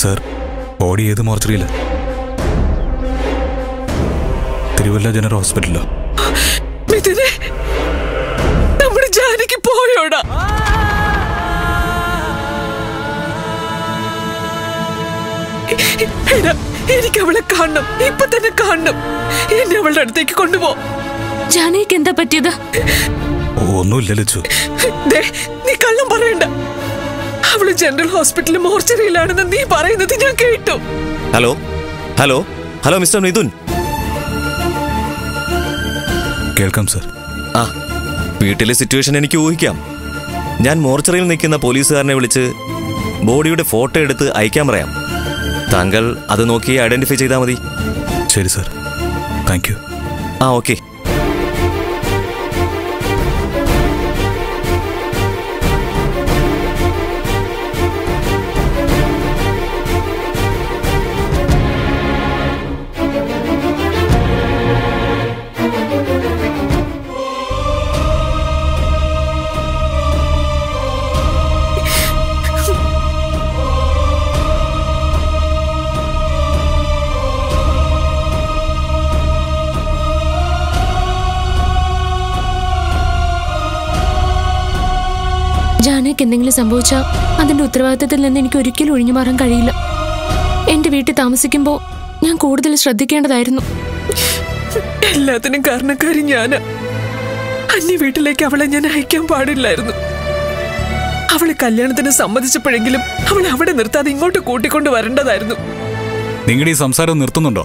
Sir body ഏത് മോർച്ചറിയില്ല Thiruvalla general ഹോസ്പിറ്റലിലോ? നമ്മുടെ ജാനകി പോയോടാ. എനിക്ക് അവളെ കാണണം ഇപ്പൊ തന്നെ കാണണം. എന്നെ അവളുടെ അടുത്തേക്ക് കൊണ്ടുപോ. ജാനകിക്ക് എന്താ പറ്റിയത്? ഒന്നുമില്ല ലച്ചു. നീ കള്ളം പറയണ്ട. അവൾ ജനറൽ ഹോസ്പിറ്റൽ മോർച്ചറിയിലാണെന്ന് നീ പറയുന്നത് ഞാൻ കേട്ടു. Hello? Hello? Hello mister Mithun. കേൾക്കാം സർ. ആ വീട്ടിലെ സിറ്റുവേഷൻ എനിക്ക് ഊഹിക്കാം. ഞാൻ മോർച്ചറിയിൽ നിൽക്കുന്ന പോലീസുകാരനെ വിളിച്ച് ബോഡിയുടെ ഫോട്ടോ എടുത്ത് അയക്കാൻ പറയാം. താങ്കൾ അത് നോക്കി ഐഡന്റിഫൈ ചെയ്താൽ മതി. ശരി സർ. Thank you. ആ ഓക്കെ. എന്തെങ്കിലും സംഭവിച്ചാൽ അതിന്റെ ഉത്തരവാദിത്തത്തിൽ നിന്ന് എനിക്ക് ഒരിക്കലും ഒഴിഞ്ഞു മാറാൻ കഴിയില്ല. എന്റെ വീട്ടിൽ താമസിക്കുമ്പോൾ ഞാൻ കൂടുതൽ ശ്രദ്ധിക്കേണ്ടതായിരുന്നു. എല്ലാത്തിനും കാരണക്കാരി ഞാൻ. അന്യ വീട്ടിലേക്ക് അവളെ ഞാൻ അയക്കാൻ പാടില്ലായിരുന്നു. അവളെ കല്യാണത്തിന് സമ്മതിച്ചപ്പോഴെങ്കിലും അവളെ അവിടെ നിർത്താതെ ഇങ്ങോട്ട് കൂട്ടിക്കൊണ്ട് വരേണ്ടതായിരുന്നു. നിങ്ങളുടെ ഈ സംസാരം നിർത്തുന്നുണ്ടോ?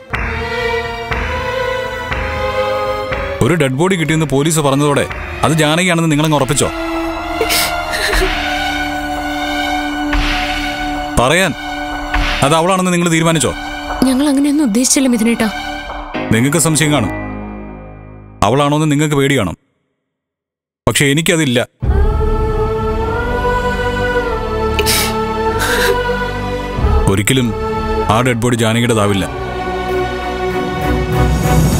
ഒരു ഡെഡ് ബോഡി കിട്ടിയെന്ന് പോലീസ് പറഞ്ഞതോടെ അത് ജാനകിയാണെന്ന് നിങ്ങളങ്ങ് ഉറപ്പിച്ചോ? പറയാൻ. അത് അവളാണെന്ന് നിങ്ങൾ തീരുമാനിച്ചോ? ഞങ്ങൾ അങ്ങനെയൊന്നും ഉദ്ദേശിച്ചില്ല മിഥുനേട്ടാ. നിങ്ങൾക്ക് സംശയം കാണും. അവളാണോന്ന് നിങ്ങൾക്ക് പേടി കാണും. പക്ഷെ എനിക്കതില്ല. ഒരിക്കലും ആ ഡെഡ് ബോഡി ജാനകിയുടേതാവില്ല.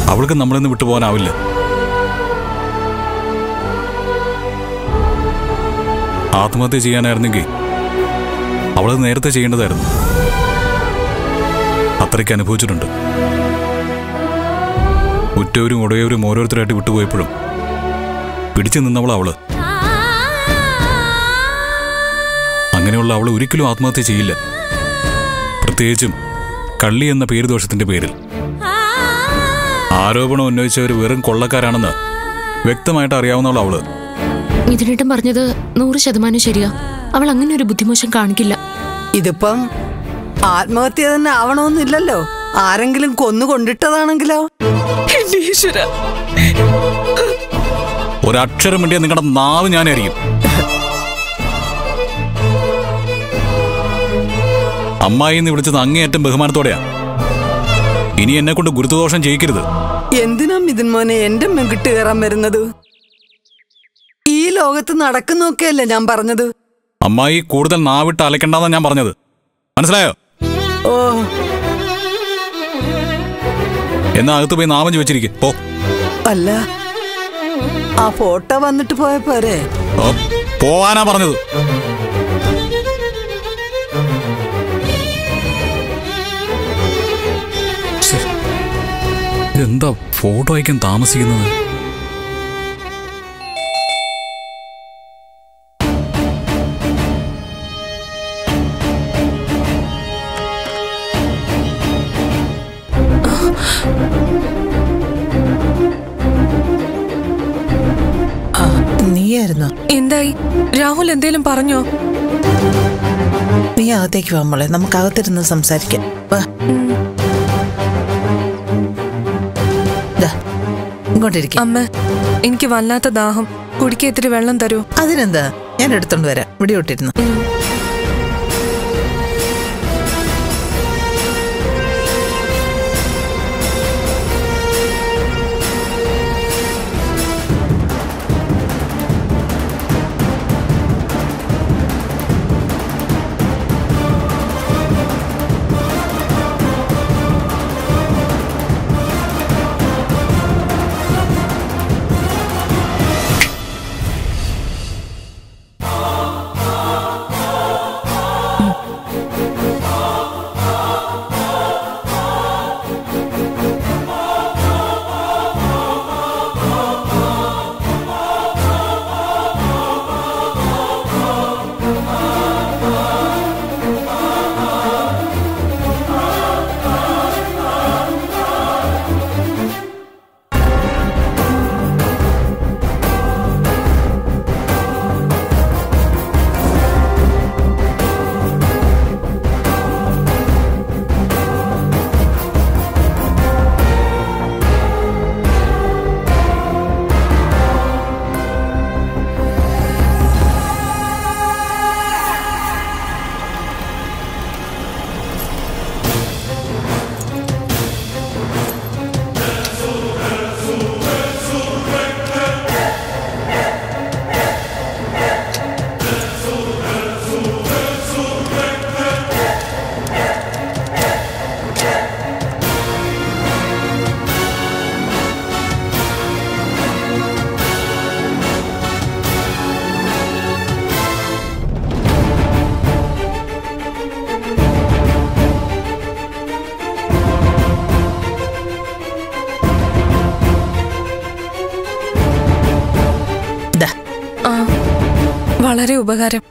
അവൾക്ക് നമ്മളിന്ന് വിട്ടുപോകാനാവില്ല. ആത്മഹത്യ ചെയ്യാനായിരുന്നെങ്കിൽ അവളത് നേരത്തെ ചെയ്യേണ്ടതായിരുന്നു. അത്രയ്ക്ക് അനുഭവിച്ചിട്ടുണ്ട്. ഉറ്റവരും ഉടയവരും ഓരോരുത്തരായിട്ട് വിട്ടുപോയപ്പോഴും പിടിച്ചു നിന്നവൾ അവൾ. അങ്ങനെയുള്ള അവൾ ഒരിക്കലും ആത്മഹത്യ ചെയ്യില്ല. പ്രത്യേകിച്ചും കള്ളി എന്ന പേര് ദോഷത്തിന്റെ പേരിൽ. ആരോപണം ഉന്നയിച്ചവർ വെറും കൊള്ളക്കാരാണെന്ന് വ്യക്തമായിട്ട് അറിയാവുന്നവൾ അവൾ. പറഞ്ഞത് നൂറ് ശതമാനം ശരിയാ. അവൾ അങ്ങനെ ഒരു ബുദ്ധിമോശം കാണിക്കില്ല. ഇതിപ്പം ആത്മഹത്യ തന്നെ ആവണമെന്നില്ലല്ലോ ആരെങ്കിലും കൊന്നു കൊണ്ടിട്ടതാണെങ്കിലോ ഒരക്ഷരം വേണ്ടിയ നിങ്ങളുടെ നാവ് ഞാൻ അറിയും അമ്മായി എന്ന് വിളിച്ചത് അങ്ങേയറ്റം ബഹുമാനത്തോടെയാ. ഇനി എന്നെ കൊണ്ട് ഗുരുത്വദോഷം ചെയ്യിക്കരുത്. എന്തിനാ മിഥുൻ മോനെ എന്റെ മെങ്കിട്ട് കയറാൻ വരുന്നത്? ഈ ലോകത്ത് നടക്കുന്നൊക്കെയല്ലേ ഞാൻ പറഞ്ഞത്? അമ്മായി കൂടുതൽ നാവിട്ട് അലക്കണ്ടെന്നാ ഞാൻ പറഞ്ഞത്. മനസ്സിലായോ? എന്നാ അകത്ത് പോയി നാമം ചോദിച്ചിരിക്കും. പോ. അല്ല ആ ഫോട്ടോ വന്നിട്ട് പോയ പോരെ. ഓ, പോവാനാ പറഞ്ഞത്. എന്താ ഫോട്ടോ അയക്കാൻ താമസിക്കുന്നത്? എന്തേലും പറഞ്ഞോ? നീ അകത്തേക്ക് വാ മോളെ. നമുക്ക് അകത്തിരുന്ന് സംസാരിക്കാം അമ്മ എനിക്ക് വല്ലാത്ത ദാഹം. കുടിക്കാൻ ഇത്തിരി വെള്ളം തരൂ. അതിനെന്താ? ഞാൻ എടുത്തോണ്ട് വരാം. ഇവിടെ ഇട്ടിരുന്നു വളരെ ഉപകാരം.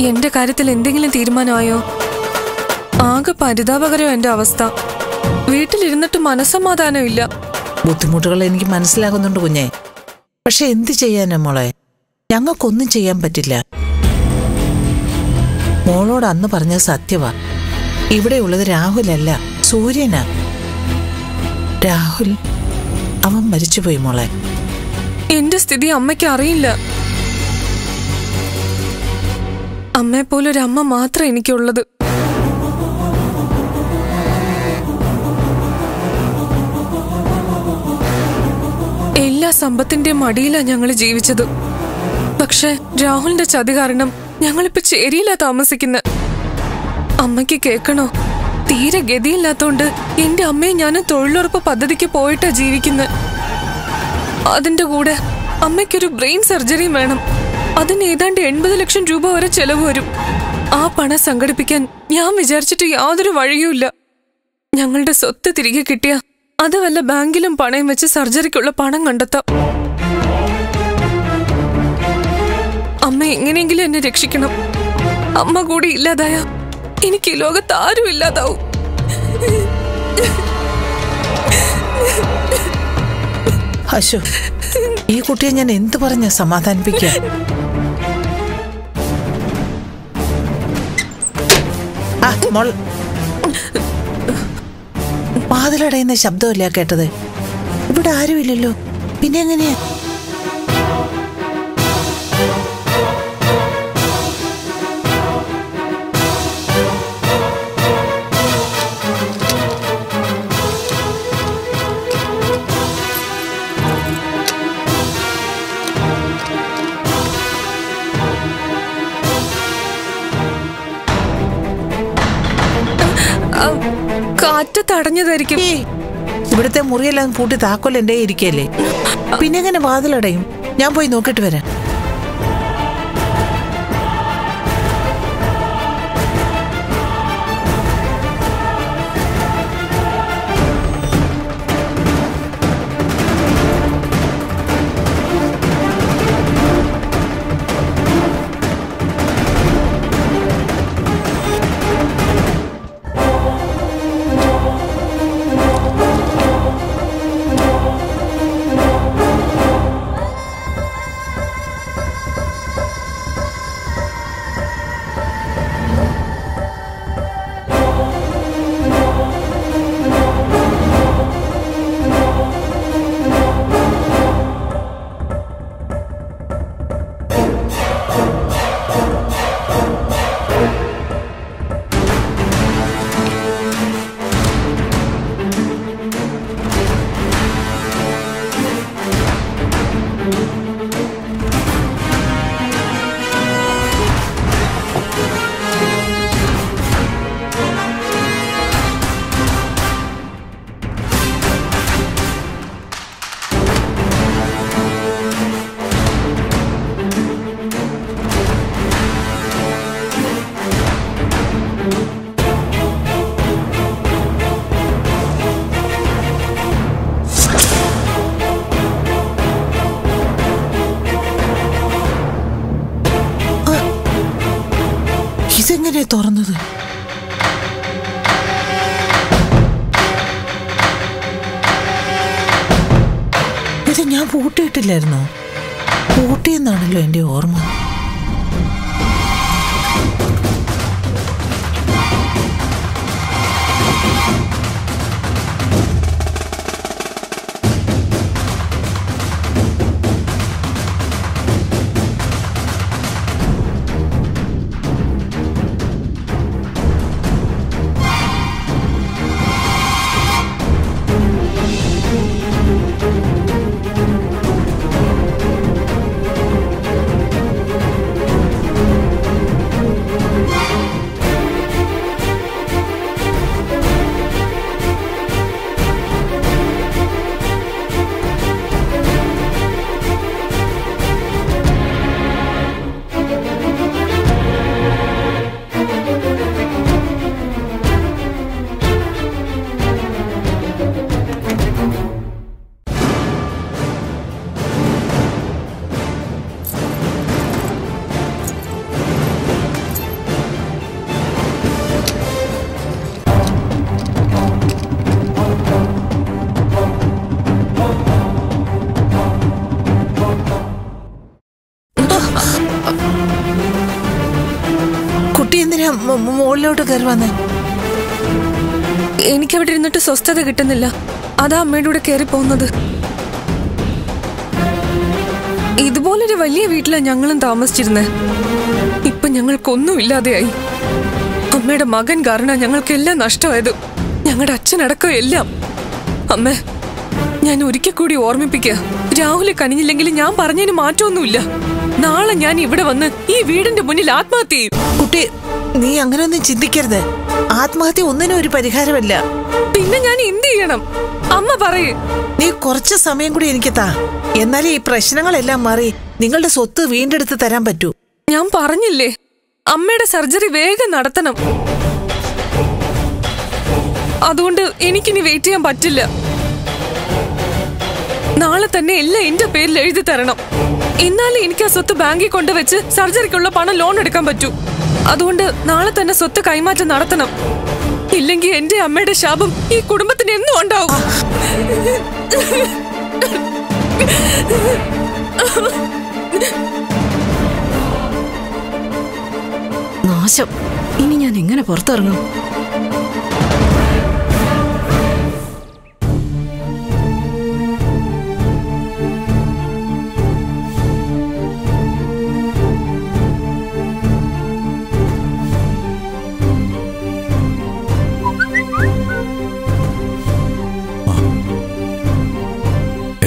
എന്റെ കാര്യത്തിൽ എന്തെങ്കിലും തീരുമാനമായോ? ആകെ പരിതാപകരം എന്റെ അവസ്ഥ? വീട്ടിലിരുന്നിട്ട് മനസ്സമാധാനമില്ല ബുദ്ധിമുട്ടുകൾ എനിക്ക് മനസ്സിലാകുന്നുണ്ട് കുഞ്ഞെ. പക്ഷെ എന്ത് ചെയ്യാനാ മോളെ? ഞങ്ങൾക്കൊന്നും ചെയ്യാൻ പറ്റില്ല. മോളോട് അന്ന് പറഞ്ഞത് സത്യവാ. ഇവിടെയുള്ളത് രാഹുലല്ല സൂര്യനാ. രാഹുൽ അവൻ മരിച്ചുപോയി മോളെ. എന്റെ സ്ഥിതി അമ്മയ്ക്ക് അറിയില്ല. അമ്മയെ പോലൊരു അമ്മ മാത്രം എനിക്കുള്ളത്. എല്ലാ സമ്പത്തിന്റെയും മടിയിലാ ഞങ്ങൾ ജീവിച്ചത്. പക്ഷെ രാഹുലിന്റെ ചതി കാരണം ഞങ്ങളിപ്പോ ചേരിയിലാ താമസിക്കുന്നത് അമ്മയ്ക്ക് കേക്കണോ തീരെ ഗതിയില്ലാത്തോണ്ട് എന്റെ അമ്മയും ഞാനും തൊഴിലുറപ്പ് പദ്ധതിക്ക് പോയിട്ടാ ജീവിക്കുന്നത് അതിന്റെ കൂടെ അമ്മയ്ക്കൊരു ബ്രെയിൻ സർജറിയും വേണം. അതിന് ഏതാണ്ട് എൺപത് ലക്ഷം രൂപ വരെ ചെലവ് വരും. ആ പണം സംഘടിപ്പിക്കാൻ ഞാൻ വിചാരിച്ചിട്ട് യാതൊരു വഴിയുമില്ല ഞങ്ങളുടെ സ്വത്ത് തിരികെ കിട്ടിയ അത് വല്ല ബാങ്കിലും പണയം വെച്ച് സർജറിക്കുള്ള പണം കണ്ടെത്താം. അമ്മ എങ്ങനെയെങ്കിലും എന്നെ രക്ഷിക്കണം. അമ്മ കൂടി ഇല്ലാതായ എനിക്ക് ഈ ലോകത്ത് ആരും ഇല്ലാതാവും അശു ഈ കുട്ടിയെ ഞാൻ എന്തു പറഞ്ഞ സമാധാനിപ്പിക്കുക ആ മോൾ. വാതിലടയുന്ന ശബ്ദമല്ല കേട്ടത്? ഇവിടെ ആരുമില്ലല്ലോ. പിന്നെ എങ്ങനെയാ? തടഞ്ഞതായിരിക്കും. ഇവിടുത്തെ മുറിയെല്ലാം പൂട്ടി താക്കോൽ എന്റെ ഇരിക്കല്ലേ പിന്നെങ്ങനെ വാതിലടയും? ഞാൻ പോയി നോക്കിട്ട് വരാം. പൂട്ടിയിട്ടില്ലായിരുന്നോ പൂട്ടിയെന്നാണല്ലോ എന്റെ ഓർമ്മ. മുകളിലോട്ട് കയറി വന്നേ. എനിക്കവിടെ ഇരുന്നിട്ട് സ്വസ്ഥത കിട്ടുന്നില്ല. അതാ അമ്മയുടെ കൂടെ കയറി പോകുന്നത്. ഇതുപോലൊരു വലിയ വീട്ടിലാണ് ഞങ്ങളും താമസിച്ചിരുന്നേ. ഇപ്പൊ ഞങ്ങൾക്കൊന്നും ഇല്ലാതെയായി അമ്മയുടെ മകൻ കാരണം ഞങ്ങൾക്കെല്ലാം നഷ്ടമായത്. ഞങ്ങളുടെ അച്ഛനടക്കം എല്ലാം. അമ്മ ഞാൻ ഒരിക്കൽ കൂടി ഓർമ്മിപ്പിക്കുക രാഹുൽ കനിഞ്ഞില്ലെങ്കിൽ ഞാൻ പറഞ്ഞതിന് മാറ്റമൊന്നുമില്ല. നാളെ ഞാൻ ഇവിടെ വന്ന് ഈ വീടിന്റെ മുന്നിൽ ആത്മഹത്യ ചെയ്യും. കുട്ടി നീ അങ്ങനെയൊന്നും ചിന്തിക്കരുത്. ആത്മഹത്യ ഒന്നിനും ഒരു പരിഹാരമല്ല. പിന്നെ ഞാൻ എന്ത് ചെയ്യണം? അമ്മ പറയേ. നീ കുറച്ച് സമയം കൂടി എനിക്ക് താ എന്നാലേ ഈ പ്രശ്നങ്ങളെല്ലാം മാറി നിങ്ങളുടെ സ്വത്ത് വീണ്ടെടുത്ത് തരാൻ പറ്റൂ. ഞാൻ പറഞ്ഞില്ലേ? അമ്മയുടെ സർജറി വേഗം നടത്തണം. അതുകൊണ്ട് എനിക്കിനി വെയിറ്റ് ചെയ്യാൻ പറ്റില്ല. നാളെ തന്നെ എല്ലാം എന്റെ പേരിൽ എഴുതി തരണം. എന്നാലേ എനിക്ക് ആ സ്വത്ത് ബാങ്കിൽ കൊണ്ടുവച്ച് സർജറിക്കുള്ള പണം ലോൺ എടുക്കാൻ പറ്റൂ. അതുകൊണ്ട് നാളെ തന്നെ സ്വത്ത് കൈമാറ്റം നടത്തണം. ഇല്ലെങ്കിൽ എന്റെ അമ്മയുടെ ശാപം ഈ കുടുംബത്തിന് എന്നും ഉണ്ടാവും. നാശം. ഇനി ഞാൻ എങ്ങനെ പുറത്തിറങ്ങും?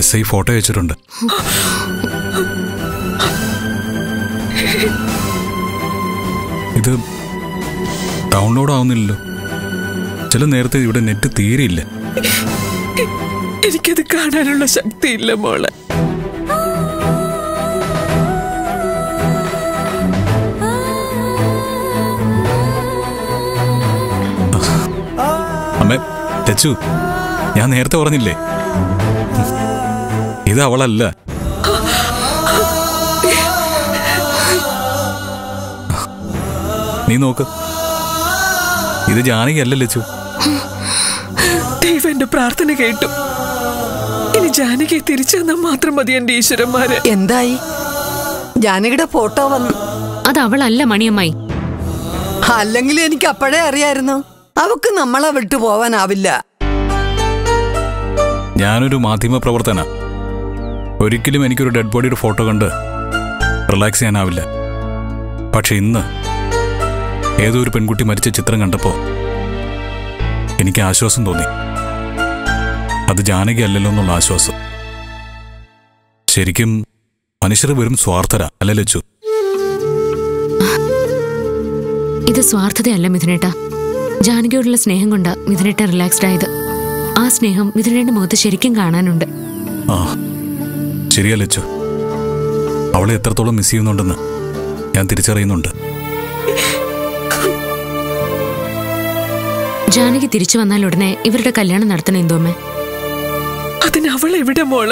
എസ് ഐ ഫോട്ടോ വെച്ചിട്ടുണ്ട് ഇത് ഡൗൺലോഡ് ആവുന്നില്ലല്ലോ. ചില നേരത്തെ ഇവിടെ നെറ്റ് തീരെയില്ല. എനിക്കത് കാണാനുള്ള ശക്തിയില്ല മോളെ. അമ്മേ തെച്ചു ഞാൻ നേരത്തെ പറഞ്ഞില്ലേ? ഇത് അവളല്ല. നീ നോക്ക്. ഇത് ജാനകി അല്ല ലച്ചു. ദൈവം എന്റെ പ്രാർത്ഥന കേട്ടു. ഇനി ജാനകിയെ തിരിച്ചു തന്നാൽ മാത്രം മതി എന്റെ ഈശ്വരന്മാര്. എന്തായി? ജാനകിയുടെ ഫോട്ടോ വന്നു അത് അവളല്ല മണിയമ്മായി. അല്ലെങ്കിൽ എനിക്ക് അപ്പോഴേ അറിയായിരുന്നു. അവക്ക് നമ്മളെ വിട്ടു പോവാനാവില്ല. ഞാനൊരു മാധ്യമ പ്രവർത്തന ഒരിക്കലും എനിക്കൊരു ഡെഡ് ബോഡിയുടെ ഫോട്ടോ കണ്ട് റിലാക്സ് ചെയ്യാനാവില്ല. പക്ഷെ ഇന്ന് ഏതോ ഒരു പെൺകുട്ടി മരിച്ച ചിത്രം കണ്ടപ്പോൾ എനിക്ക് ആശ്വാസം തോന്നി. അത് ജാനകി അല്ലല്ലോ എന്നുള്ള ആശ്വാസം. ശരിക്കും മനുഷ്യർ വെറും സ്വാർത്ഥര അല്ല ലച്ചു? ഇത് സ്വാർത്ഥതയല്ല മിഥുനേട്ട. ജാനകിയോടുള്ള സ്നേഹം കൊണ്ടാ മിഥുനേട്ട റിലാക്സ്ഡ് ആയത്. ആ സ്നേഹം മിഥുനേട്ടന്റെ മുഖത്ത് ശരിക്കും കാണാനുണ്ട്. ആ. ശരിയാ ലച്ചു അവളെ എത്രത്തോളം മിസ് ചെയ്യുന്നുണ്ടെന്ന് ഞാൻ തിരിച്ചറിയുന്നുണ്ട്. ജാനകി തിരിച്ചു വന്നാൽ ഉടനെ ഇവരുടെ കല്യാണം നടത്തണം എന്തോമേ? അതിന് അവൾ എവിടെ മോൾ?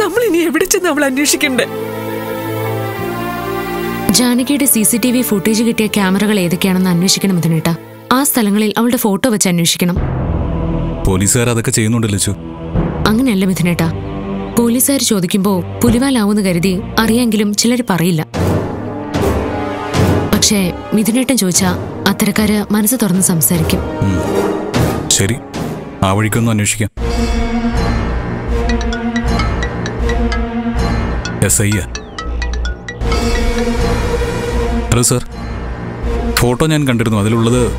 നമ്മൾ ഇനി എവിടെ ചെന്ന് അവൾ അന്വേഷിക്കണ്ടേ? ജാനകിയുടെ C C T V footage കിട്ടിയ ക്യാമറകൾ ഏതൊക്കെയാണെന്ന് അന്വേഷിക്കണം മിഥുനേട്ട ആ സ്ഥലങ്ങളിൽ അവളുടെ ഫോട്ടോ വെച്ച് അന്വേഷിക്കണം. പോലീസുകാർ അതൊക്കെ ചെയ്യുന്നുണ്ടല്ലോ അങ്ങനെയല്ല മിഥുനേട്ട. പോലീസുകാർ ചോദിക്കുമ്പോ പുലിവാലാവൂന്ന് കരുതി അറിയാമെങ്കിലും ചിലർ പറയില്ല. പക്ഷേ മിഥുനേട്ടൻ ചോദിച്ചാ അത്തരക്കാര് മനസ്സ് തുറന്ന് സംസാരിക്കും. ശരി. ആ വഴിക്കൊന്ന് അന്വേഷിക്കാം. S I hello sir. Photo ഞാൻ കണ്ടിരുന്നു. അതിലുള്ളത്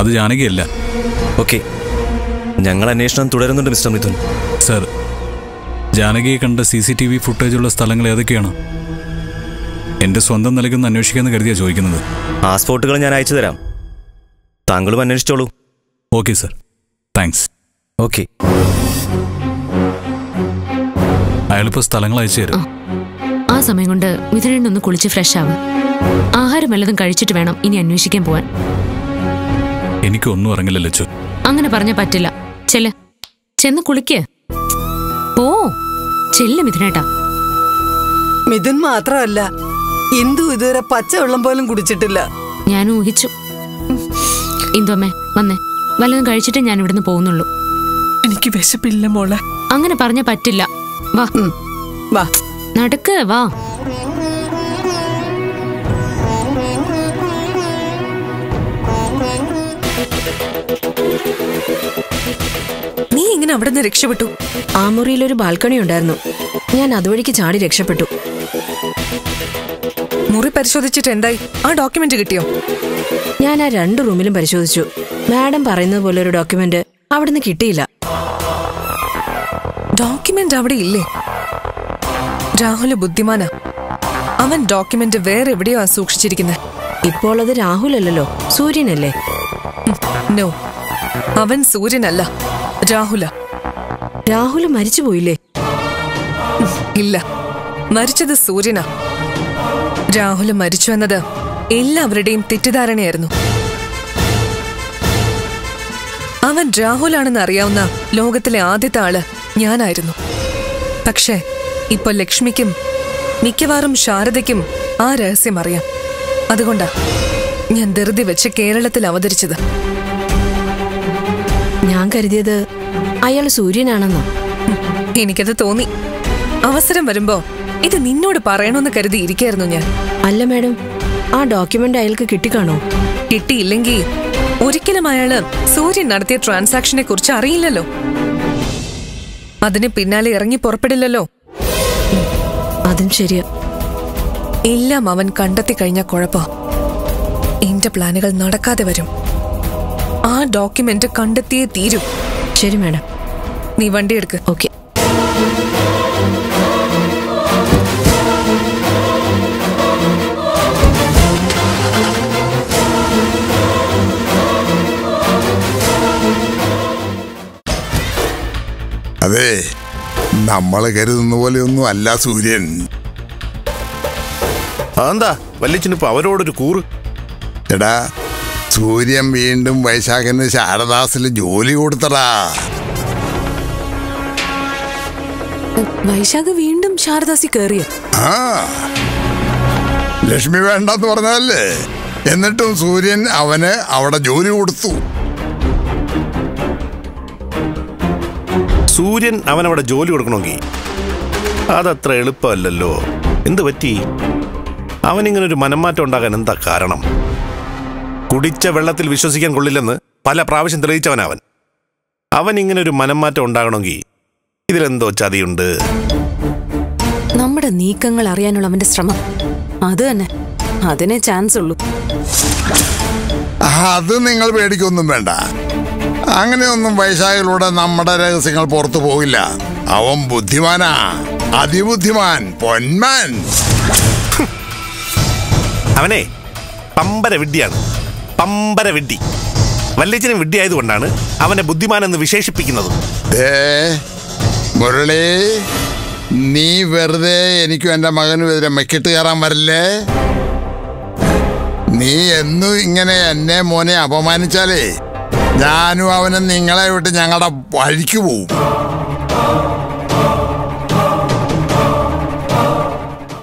അത് ജാനകിയല്ല. ഓക്കെ. ഞങ്ങൾ അന്വേഷണം തുടരുന്നുണ്ട് മിസ്റ്റർ മിഥുൻ. സാർ ജാനകിയെ കണ്ട സി സി ടി വി ഫുട്ടേജുള്ള സ്ഥലങ്ങൾ ഏതൊക്കെയാണ്? എന്റെ സ്വന്തം നിലയ്ക്കൊന്ന് അന്വേഷിക്കാമെന്ന് കരുതിയാണ് ചോദിക്കുന്നത്. പാസ്പോർട്ടുകൾ ഞാൻ അയച്ചു തരാം. താങ്കളും അന്വേഷിച്ചോളൂ. Okay sir. താങ്ക്സ്. ഓക്കെ. അയാളിപ്പോൾ സ്ഥലങ്ങൾ അയച്ചു തരും. ആ സമയം കൊണ്ട് മിഥുനേട്ടൻ ഒന്ന് കുളിച്ച് ഫ്രഷ് ആവും ആഹാരം വല്ലതും കഴിച്ചിട്ട് വേണം ഇനി അന്വേഷിക്കാൻ പോവാൻ. എനിക്കൊന്നും അറിഞ്ഞില്ല ലച്ചു അങ്ങനെ പറഞ്ഞ പറ്റില്ല. ചെല്ല. ചെന്ന് കുളിക്ക്. ചെല്ല് മിഥുനേട്ടാ. മിഥുൻ മാത്രമല്ല ഇന്ദു ഇതുവരെ പച്ചവെള്ളം പോലും കുടിച്ചിട്ടില്ല. ഞാൻ ഊഹിച്ചു. ഇന്ദുമ്മേ വന്നേ. വല്ലതും കഴിച്ചിട്ടേ ഞാൻ ഇവിടുന്ന് പോകുന്നുള്ളൂ. എനിക്ക് വിശപ്പില്ല മോളെ. അങ്ങനെ പറഞ്ഞ പറ്റില്ല. വാ. വാ. നടക്ക് വാ. നീ എങ്ങനെ അവിടെ നിന്ന് രക്ഷപ്പെട്ടു? ആ മുറിയിൽ ഒരു ബാൽക്കണി ഉണ്ടായിരുന്നു. ഞാൻ അതുവഴിക്ക് ചാടി രക്ഷപ്പെട്ടു. മുറി പരിശോധിച്ചിട്ട് എന്തായി? ആ ഡോക്യുമെന്റ് കിട്ടിയോ? ഞാൻ ആ രണ്ട് റൂമിലും പരിശോധിച്ചു. മാഡം പറയുന്നത് പോലെ ഒരു ഡോക്യുമെന്റ് അവിടുന്ന് കിട്ടിയില്ല. ഡോക്യുമെന്റ് അവിടെ ഇല്ലേ? രാഹുൽ ബുദ്ധിമാനാ. അവൻ ഡോക്യുമെന്റ് വേറെ എവിടെയോ സൂക്ഷിച്ചിരിക്കുന്നത് ഇപ്പോൾ അത് രാഹുൽ അല്ലല്ലോ സൂര്യനല്ലേ? നോ അവൻ സൂര്യനല്ല രാഹുല. രാഹുൽ മരിച്ചുപോയില്ലേ ഇല്ല. മരിച്ചത് സൂര്യനാ. രാഹുൽ മരിച്ചു എന്നത് എല്ലാവരുടെയും തെറ്റിദ്ധാരണയായിരുന്നു. അവൻ രാഹുലാണെന്ന് അറിയാവുന്ന ലോകത്തിലെ ആദ്യത്തെ ആൾ ഞാനായിരുന്നു. പക്ഷേ ഇപ്പൊ ലക്ഷ്മിക്കും മിക്കവാറും ശാരദയ്ക്കും ആ രഹസ്യം അറിയാം. അതുകൊണ്ടാ ഞാൻ ധൃതി വെച്ച് കേരളത്തിൽ അവതരിച്ചത്. ഞാൻ കരുതിയത് അയാൾ സൂര്യനാണെന്നോ? എനിക്കത് തോന്നി. അവസരം വരുമ്പോ ഇത് നിന്നോട് പറയണമെന്ന് കരുതി ഇരിക്കായിരുന്നു ഞാൻ. അല്ല മാഡം ആ ഡോക്യുമെന്റ് അയാൾക്ക് കിട്ടിക്കാണോ? കിട്ടിയില്ലെങ്കിൽ ഒരിക്കലും അയാൾ സൂര്യൻ നടത്തിയ ട്രാൻസാക്ഷനെ കുറിച്ച് അറിയില്ലല്ലോ. അതിന് പിന്നാലെ ഇറങ്ങി പുറപ്പെടില്ലല്ലോ. അതും ശരിയാ. എല്ലാം അവൻ കണ്ടെത്തി കഴിഞ്ഞ കുഴപ്പ. എന്റെ പ്ലാനുകൾ നടക്കാതെ വരും. ഡോക്യുമെന്റ് കണ്ടെത്തിയേ തീരൂ. ശരി മാഡം. നീ വണ്ടി എടുക്ക്. ഓക്കെ. അതെ നമ്മൾ കരുതുന്ന പോലെയൊന്നും അല്ല സൂര്യൻ. അതെന്താ? വല്യച്ഛനിപ്പോ അവരോടൊരു കൂറ്? എടാ സൂര്യൻ വീണ്ടും വൈശാഖന് ശാരദാസിൽ ജോലി കൊടുത്തടാ. വൈശാഖ് വീണ്ടും ശാരദാസി കയറിയ ആ. ലക്ഷ്മി വേണ്ടെന്ന് പറഞ്ഞതല്ലേ? എന്നിട്ടും സൂര്യൻ അവന് അവിടെ ജോലി കൊടുത്തു. സൂര്യൻ അവനവിടെ ജോലി കൊടുക്കണമെങ്കിൽ അതത്ര എളുപ്പമല്ലല്ലോ. എന്ത് പറ്റി? അവനിങ്ങനെ ഒരു മനംമാറ്റം ഉണ്ടാകാൻ എന്താ കാരണം? കുടിച്ച വെള്ളത്തിൽ വിശ്വസിക്കാൻ കൊള്ളില്ലെന്ന് പല പ്രാവശ്യം തെളിയിച്ചവനവൻ. അവൻ ഇങ്ങനെ ഒരു മനംമാറ്റം ഉണ്ടാകണമെങ്കിൽ ഇതിലെന്തോ ചതിയുണ്ട്. നമ്മുടെ നീക്കങ്ങൾ അറിയാനുള്ള അവന്റെ ശ്രമം. അത് തന്നെ. അതിനെ ചാൻസ് ഉള്ളൂ. അത് നിങ്ങൾ പേടിക്കൊന്നും വേണ്ട. അങ്ങനെയൊന്നും വൈശാഖിലൂടെ നമ്മുടെ രഹസ്യങ്ങൾ പുറത്തു പോകില്ല. അവൻ ബുദ്ധിമാനാ. അതിബുദ്ധിമാൻ പൊന്മാൻ. അവനെ പമ്പര വിഡ്ഢിയാണ് പമ്പര വിഡ്ഢി. വല്യച്ഛനും വിഡ്ഢിയായതുകൊണ്ടാണ് അവനെ ബുദ്ധിമാനെന്ന് വിശേഷിപ്പിക്കുന്നത്. മുരളി നീ വെറുതെ എനിക്കും എന്റെ മകനും എതിരെ മെക്കിട്ട് കയറാൻ വരല്ലേ? നീ എന്നും ഇങ്ങനെ എന്നെ മോനെ അപമാനിച്ചാലേ ഞാനും അവനും നിങ്ങളെ വിട്ട് ഞങ്ങളുടെ വഴിക്ക് പോവും.